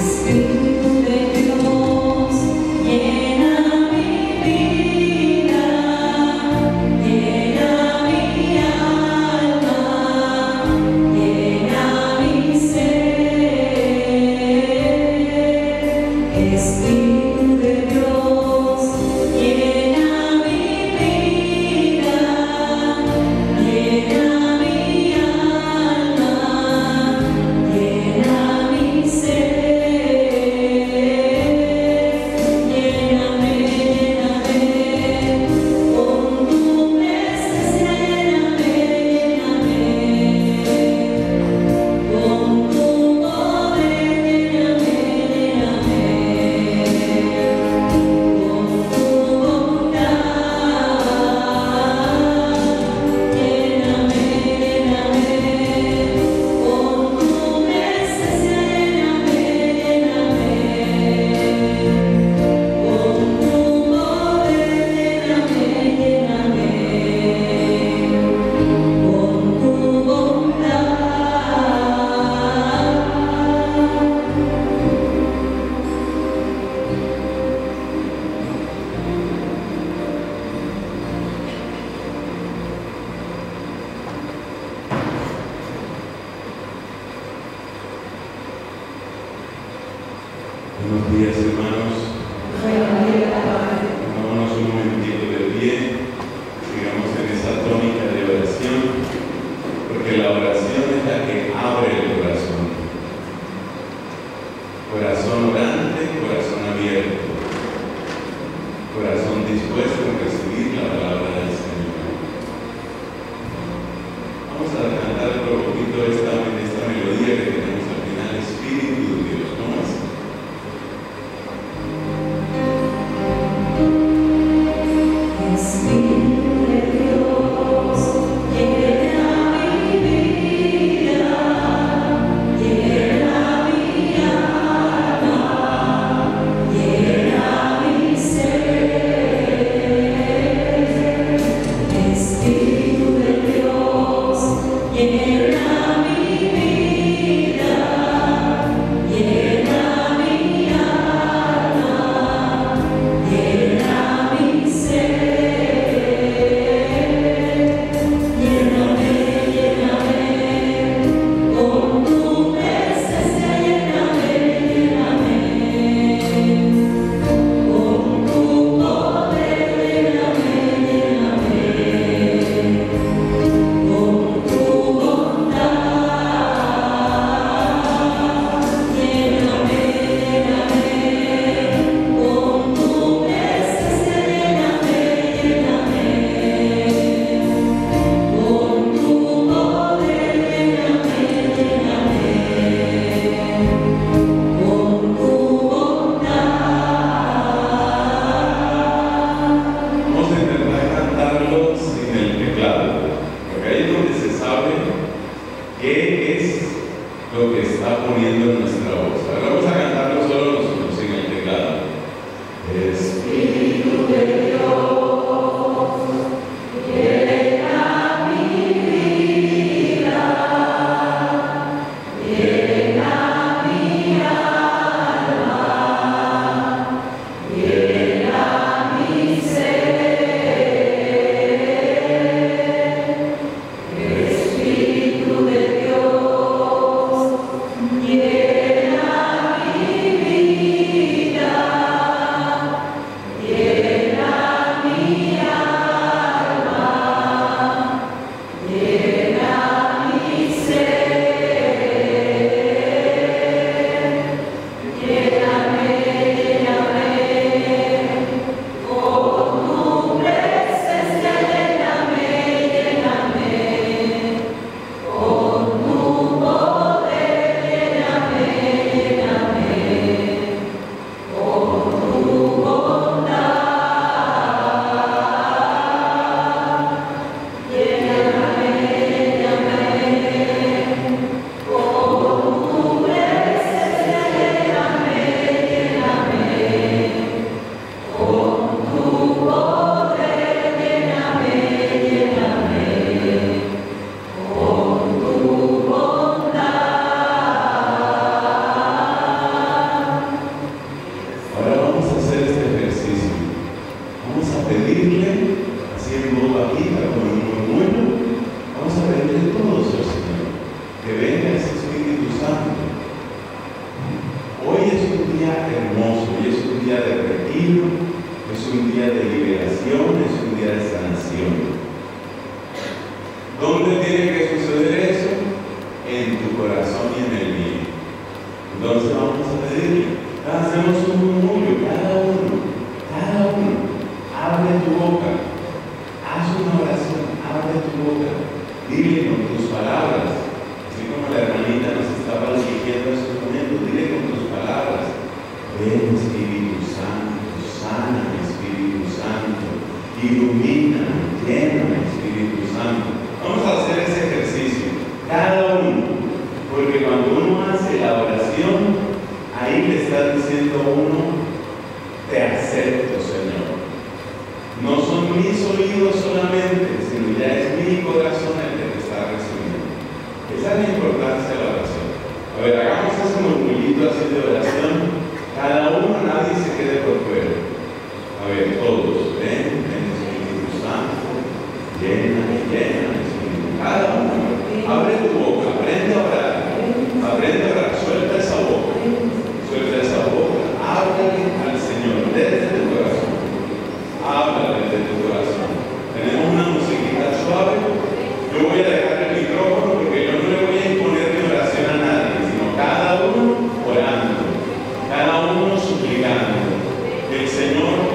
see. Corazón lo que está poniendo en nuestra voz. vamos a pedirle, haciendo la vida con Dile con tus palabras, así como la hermanita nos estaba dirigiendo hace un momento, dile con tus palabras, ven Espíritu Santo, sana Espíritu Santo, ilumina, llena Espíritu Santo. Vamos a hacer ese ejercicio, cada uno, porque cuando uno hace la oración, ahí le está diciendo uno, te acepto Señor. No son mis oídos solamente, sensibilidades mi corazón el que te está recibiendo. Esa es la importancia de la oración. A ver, hagamos ese murmurito así de oración. Cada uno, nadie se quede por fuera. el Señor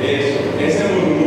Isso, esse é o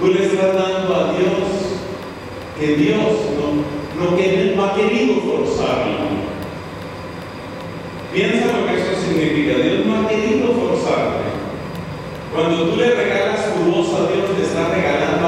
Tú le estás dando a Dios que Dios no, no, que, no ha querido forzarlo. Piensa lo que eso significa. Dios no ha querido forzarte. Cuando tú le regalas tu voz a Dios, le está regalando